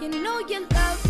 You know you love me.